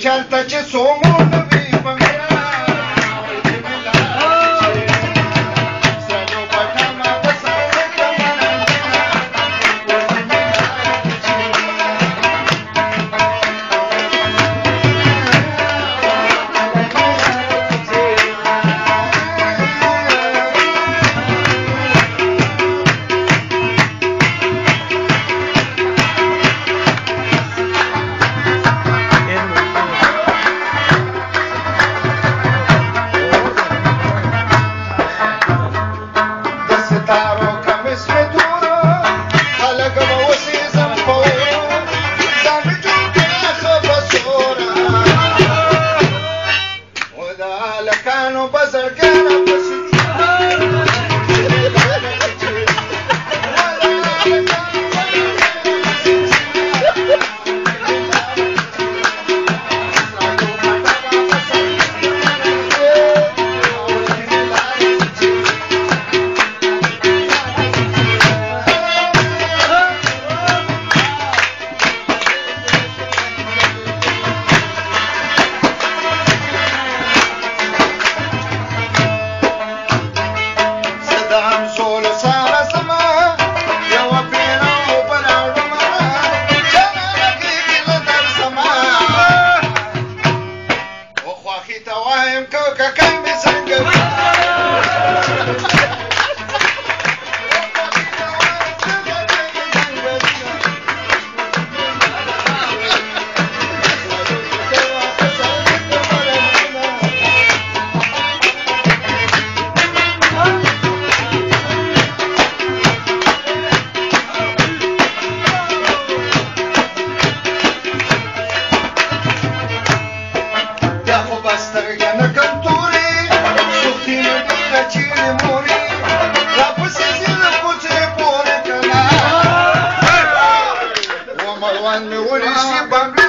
chanta che somo na vi and the Holy Spirit